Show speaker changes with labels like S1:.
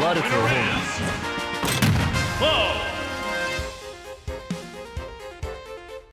S1: Ludicrous.